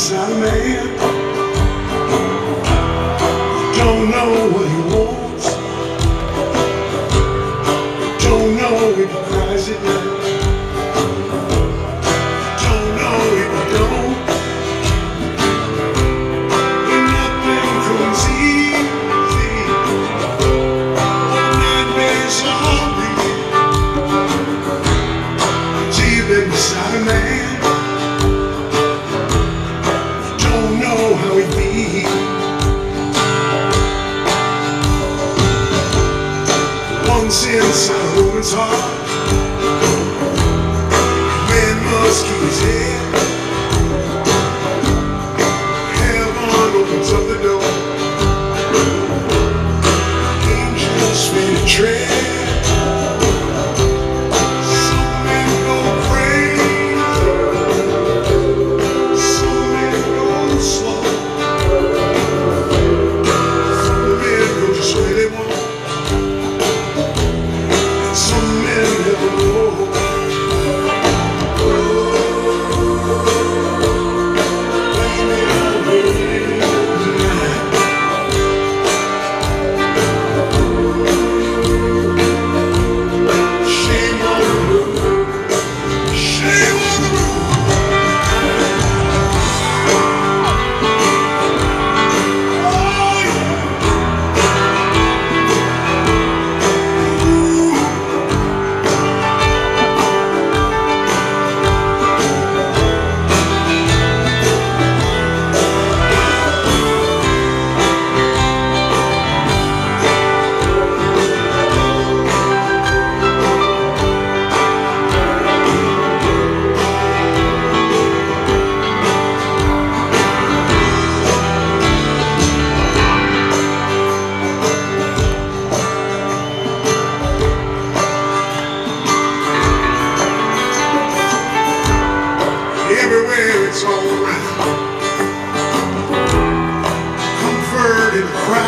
choice man, Don't know what he wants. Don't know if he cries at night. goes when muskie's here. in